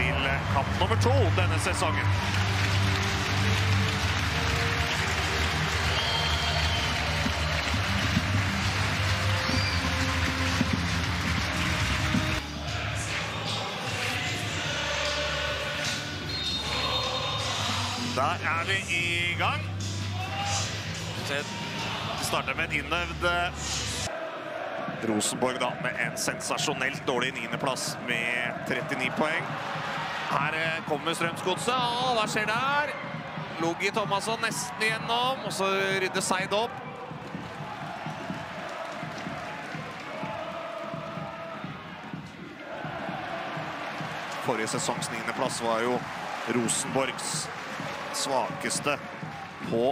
til kamp nummer to denne sesongen. Der er vi i gang. Vi starter med en innøvd eh, Rosenborg da, med en sensasjonelt dårlig niendeplass med 39 poeng. Her eh, kommer Strømsgodset, og hva skjer der? Logi Thomasson nesten igjennom, og så rydder Seid opp. Forrige sesongs niendeplass var jo Rosenborgs svakeste på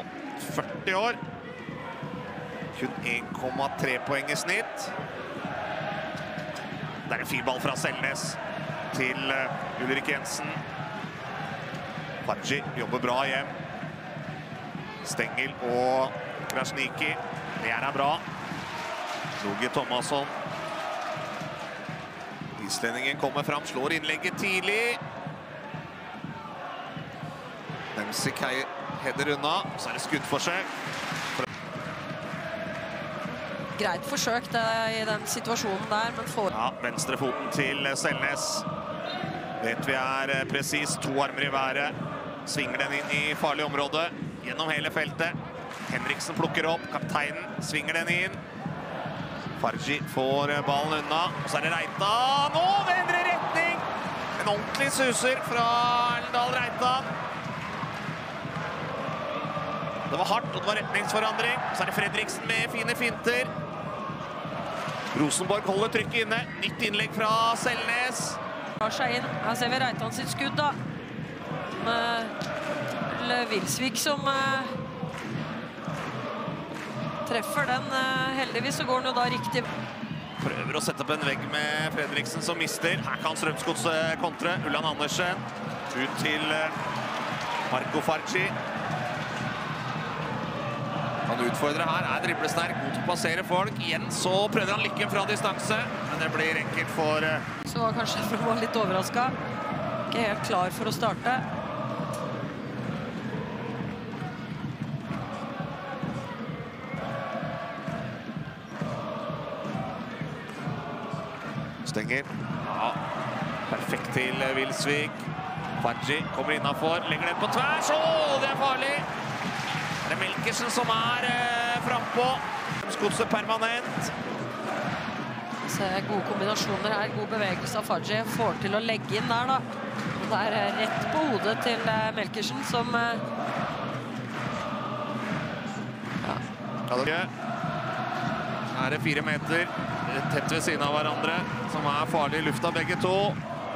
40 år. Kun 1,3 poeng i snitt. Det er en fin ball fra Selnes til uh, Ulrik Jensen. Farji jobber bra hjem. Stengel og Krasniki. Det er bra. Logi Thomasson. Islendingen kommer fram, slår innlegget tidlig. Nemsik header unna. Så er det skuddforsøk. Greit forsøk det, i den situasjonen der, men får Ja, venstrefoten til Selnes. Vet vi er eh, presis. To armer i været. Svinger den inn i farlig område. Gjennom hele feltet. Henriksen plukker opp. Kapteinen svinger den inn. Farji får eh, ballen unna. Og så er det Reita. Nå endrer retning! En ordentlig suser fra Erlendal Reitan. Det var hardt, og det var retningsforandring. Så er det Fredriksen med fine finter. Rosenborg holder trykket inne. Nytt innlegg fra Selnes. Tar seg inn. Her ser vi Reitan sitt skudd, da. Med Vilsvik som eh, treffer den. Eh, heldigvis så går den jo da riktig. Prøver å sette opp en vegg med Fredriksen som mister. Her kan Strømsgodset kontre. Ulland Andersen ut til eh, Marco Farci. Han utfordrer her, er driblesterk, god til å passere folk. Igjen så prøver han lykken fra distanse, men det blir enkelt for eh, Så var kanskje for var litt overraska. Ikke helt klar for å starte. Stenger. Ja, perfekt til Wilsvik. Faji kommer innafor, legger den på tvers. Å, det er farlig! Det er Melkersen som er eh, frampå. Godset permanent. Se gode kombinasjoner her. God bevegelse av Faji. Får til å legge inn der, da. Det er eh, rett på hodet til eh, Melkersen, som eh, Ja, Her er det fire meter tett ved siden av hverandre, som er farlig i lufta begge to.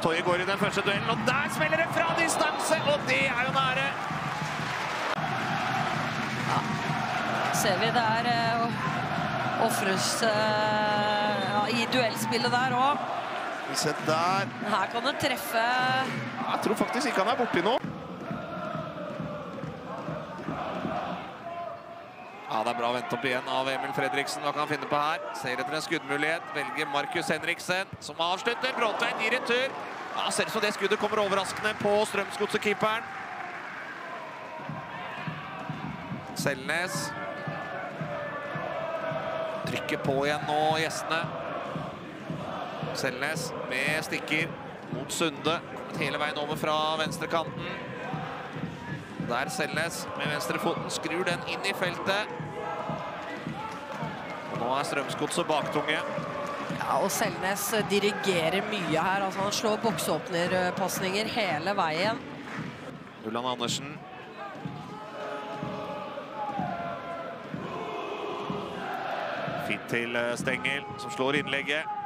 Toye går i den første duellen, og der smeller det fra distanse, og det er jo nære. ser vi det er ofres eh, ja, i duellspillet der òg. Se der. Her kan det treffe Jeg tror faktisk ikke han er borti nå. Ja, det er bra å vente opp igjen av Emil Fredriksen. Hva kan han finne på her? Ser etter en skuddmulighet. Velger Markus Henriksen, som avslutter. Bråtveit i retur. Ja, ser ut som det skuddet kommer overraskende på Strømsgodset-keeperen. Selnes. Trykker på igjen nå, gjestene. Selnes med stikker mot Sunde. Kommet hele veien over fra venstrekanten. Der Selnes med venstrefoten skrur den inn i feltet. Og nå er Strømsgodset baktunge. Ja, og Selnes eh, dirigerer mye her. altså Han slår boksåpnerpasninger hele veien. Ulland Andersen. Fint til eh, Stengel, som slår innlegget.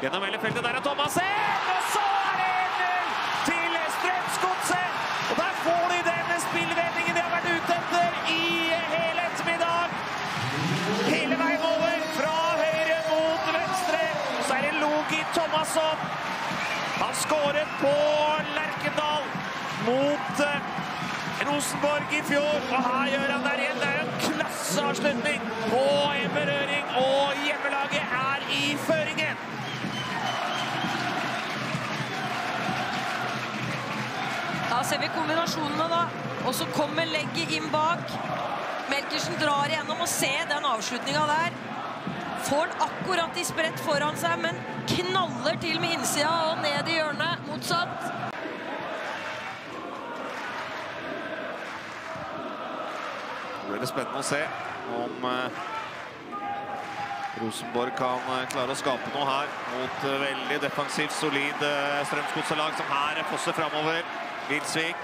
Gjennom hele feltet, der er Thomassen! Og så er det 1-0 til Strømsgodset! Og der får de den spillvendingen de har vært ute etter i hele ettermiddag. Hele veien over, fra høyre mot venstre. Så er det Logi Thomasson. Han skåret på Lerkendal mot eh, Rosenborg i fjor, og her gjør han der igjen. Det er en klasseavslutning på Emmer berøring, og hjemmelaget er i føringen. Da ser vi kombinasjonene, da. Og så kommer legget inn bak. Melkersen drar igjennom og ser den avslutninga der. Får den akkurat i spredt foran seg, men knaller til med innsida og ned i hjørnet. Motsatt. Det blir spennende å se om eh, Rosenborg kan eh, klare å skape noe her mot eh, veldig defensivt, solid strømskotselag som her fosser framover. Vilsvik.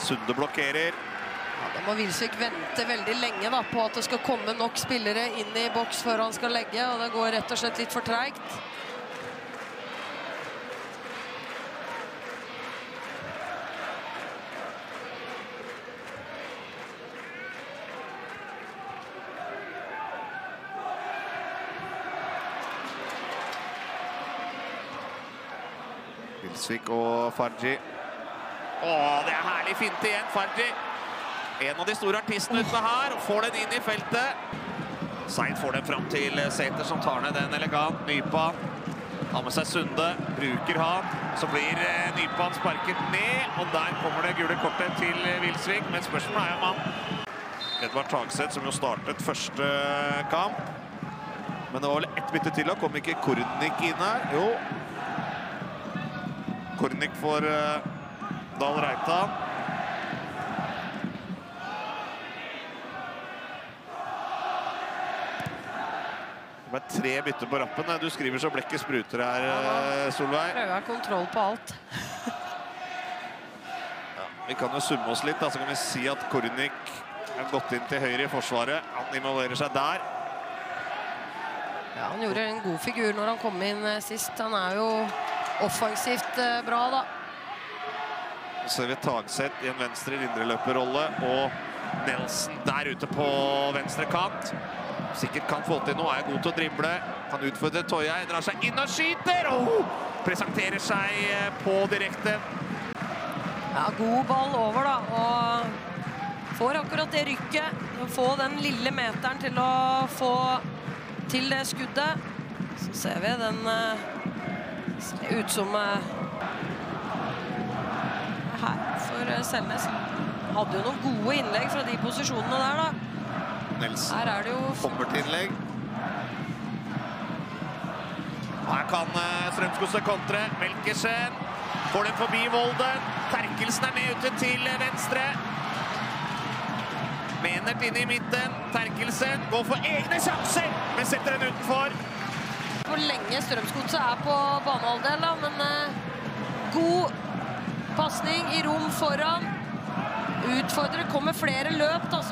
Sunde blokkerer. Ja, da må Wilsvik vente veldig lenge da, på at det skal komme nok spillere inn i boks før han skal legge, og det går rett og slett litt for treigt. Vilsvik og Farji. Å, det er herlig finte igjen, Farji. En av de store artistene ute her. Får den inn i feltet. Seid får den fram til Sæther, som tar ned den elegant. Nypan har med seg Sunde, bruker han. Så blir eh, Nypan sparket ned, og der kommer det gule kortet til Vilsvik. Men spørsmålet er om han Edvard Tagseth, som jo startet første kamp. Men det var vel ett bytte til, da kom ikke Kornik inn her? Jo, Kornik for uh, Dahl Reitan. Det ble tre bytter på rappen. Du skriver så blekket spruter her, uh, Solveig. Prøver kontroll på alt. Vi kan jo summe oss litt, da, så kan vi si at Kornik har gått inn til høyre i forsvaret. Han involverer seg der. Ja, han gjorde en god figur når han kom inn eh, sist. Han er jo offensivt eh, bra, da. Så ser vi Tagseth i en venstre indreløperrolle og Nelson der ute på venstre kant. Sikkert kan få til noe, er god til å drible. Kan utfordre Toyei, drar seg inn og skyter! Oh! Presenterer seg eh, på direkte. Ja, god ball over, da. Og får akkurat det rykket. Få den lille meteren til å få til det skuddet. Så ser vi den uh, ser ut som uh, her for uh, Selnes. Hadde jo noen gode innlegg fra de posisjonene der, da. Nelson Her er det jo kommer til innlegg. Her kan uh, Strømsgodset kontre. Melkersen får den forbi Volden. Terkelsen er med ute til venstre. Menert inne i midten. Terkelsen går for egne sjanser, men setter den utenfor. Hvor lenge Strømsgodset er på banehalvdel, men eh, god pasning i rom foran. Utfordrer, kommer flere løp, da,